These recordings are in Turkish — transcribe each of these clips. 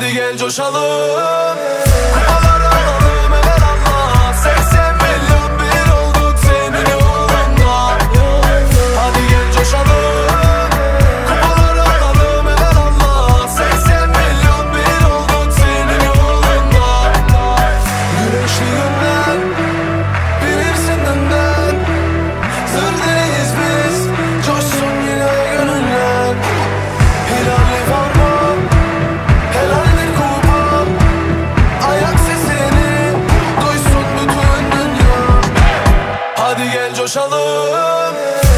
Hadi gel coşalım gel coşalım.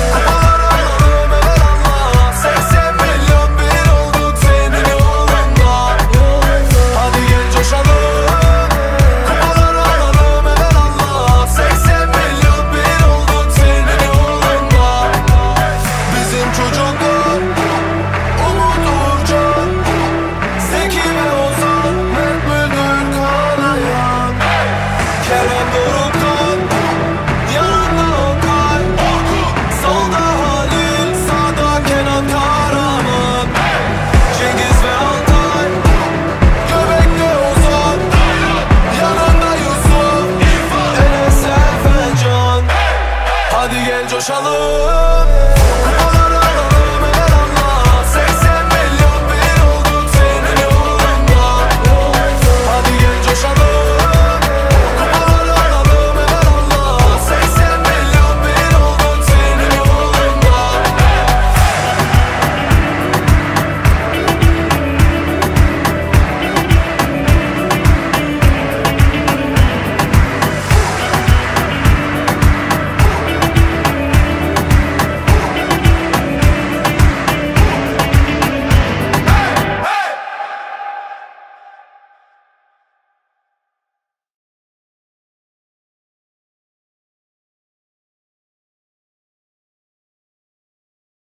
coşalım